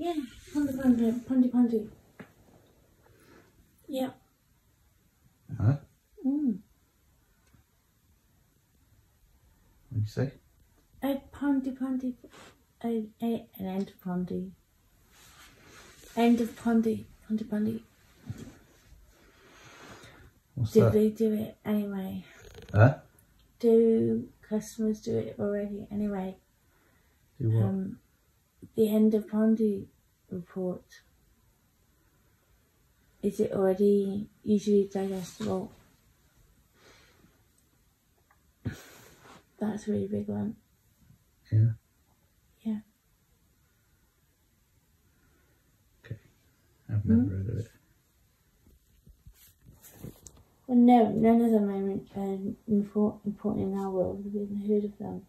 Yeah, Pondy Pondy, Pondy Pondy. Yeah. Huh? Mm. What'd you say? A Pondy Pondy, a, a, an end of Pondy. End of Pondy, Pondy Pondy. What's Did that? they do it anyway? Huh? Do customers do it already anyway? Do what? Um, the end of Pondy report. Is it already easily digestible? That's a really big one. yeah. Yeah. Okay. I've never heard of it. Well, no, none of them are um, important in our world. We've even heard of them.